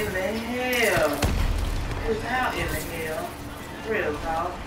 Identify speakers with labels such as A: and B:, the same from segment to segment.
A: in the hell. Who's out in the hell. Real talk.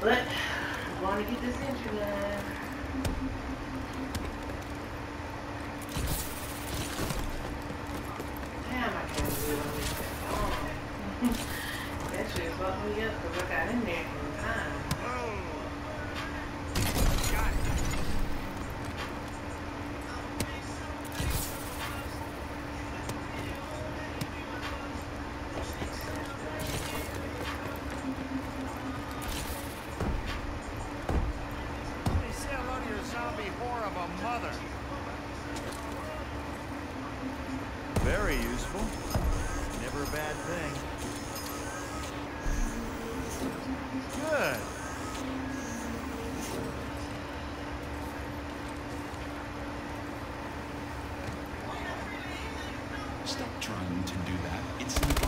A: But, I'm going to get this internet. done.
B: Stop trying to do that. It's impossible.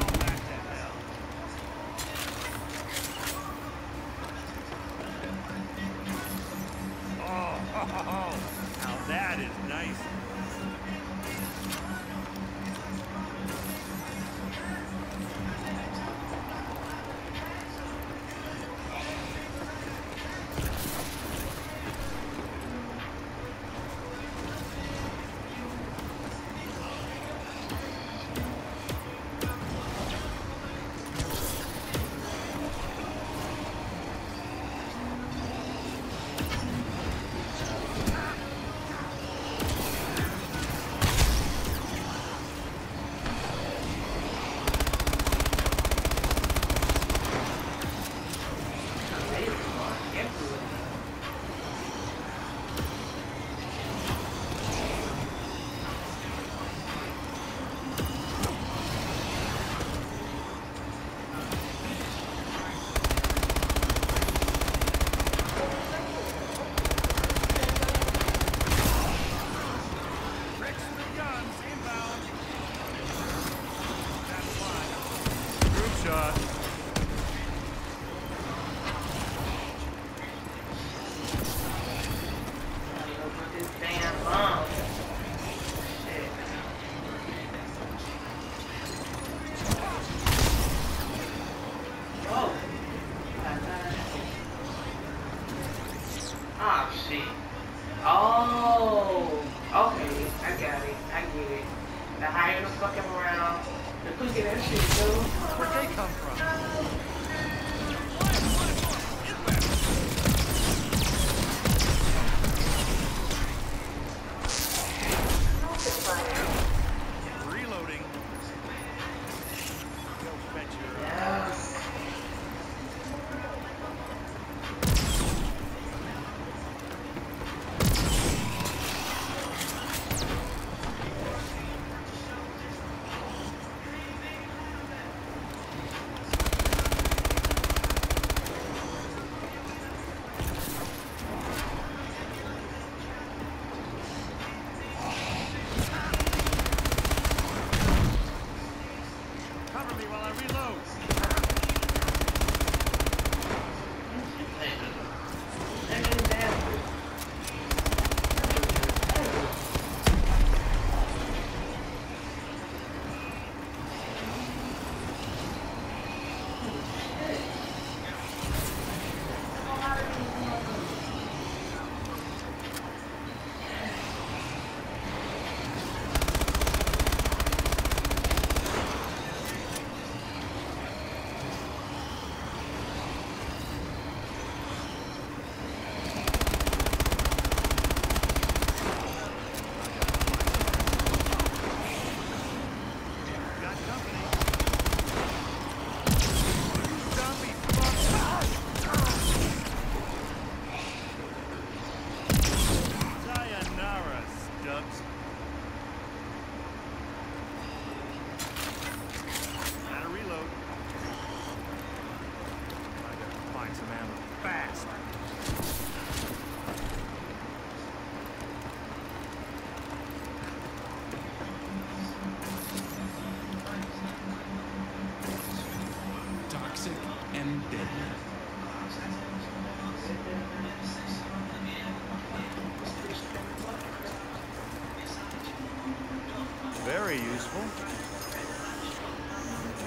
C: very useful.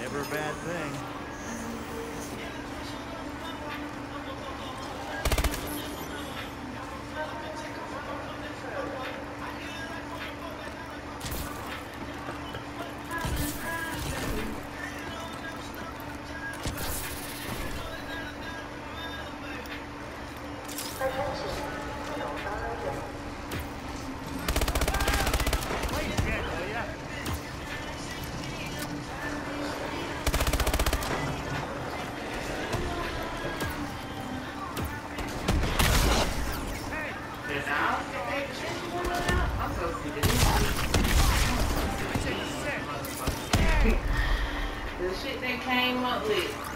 C: Never a bad thing.
A: The shit they came up with.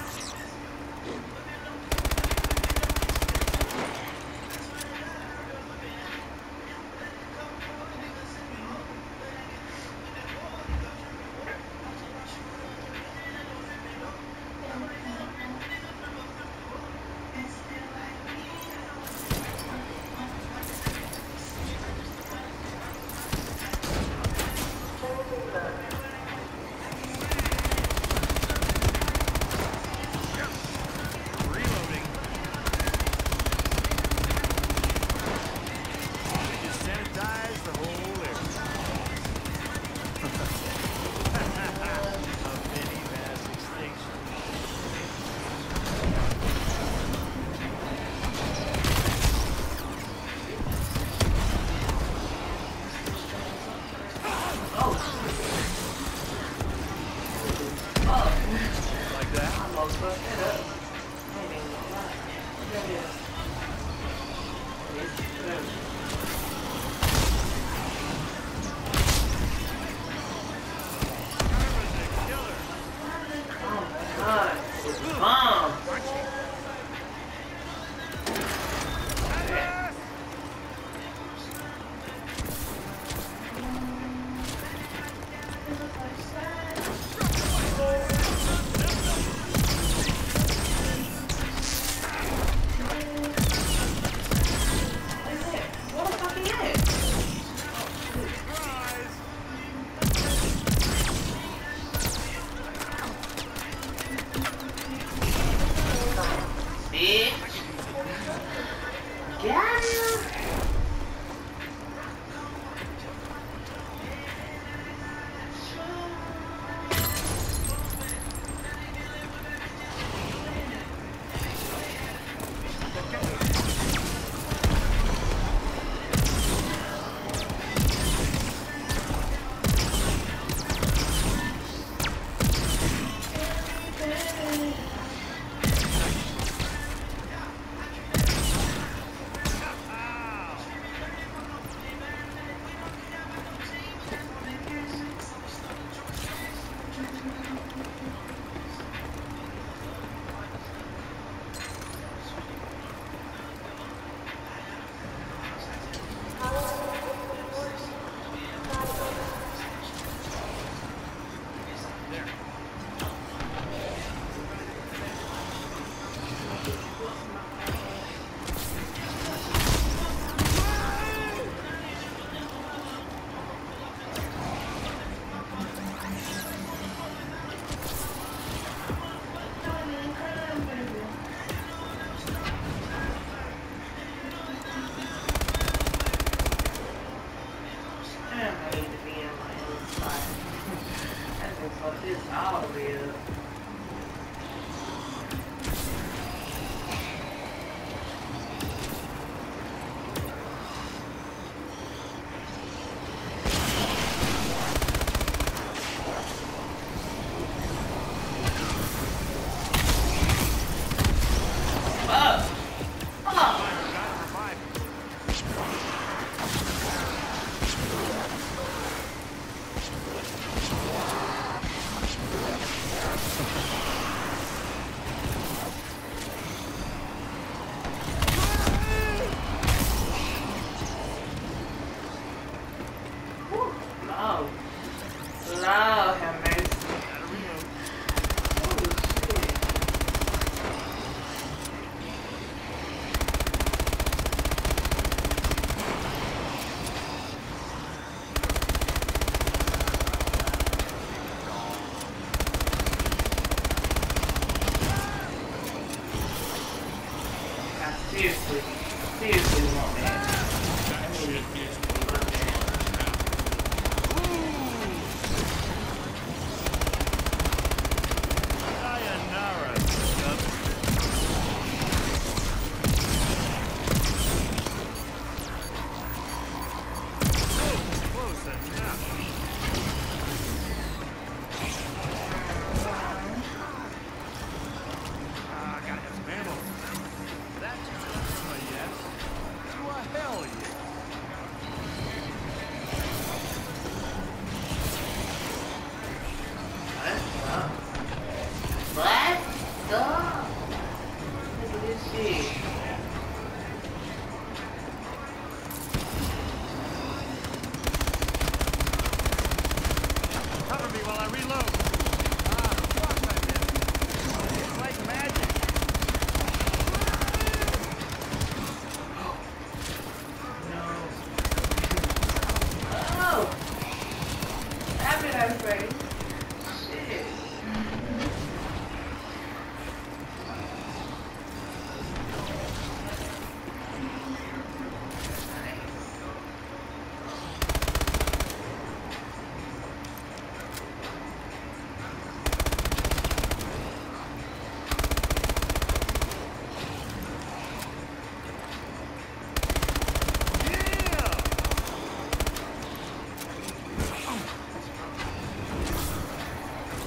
A: Fuck this all the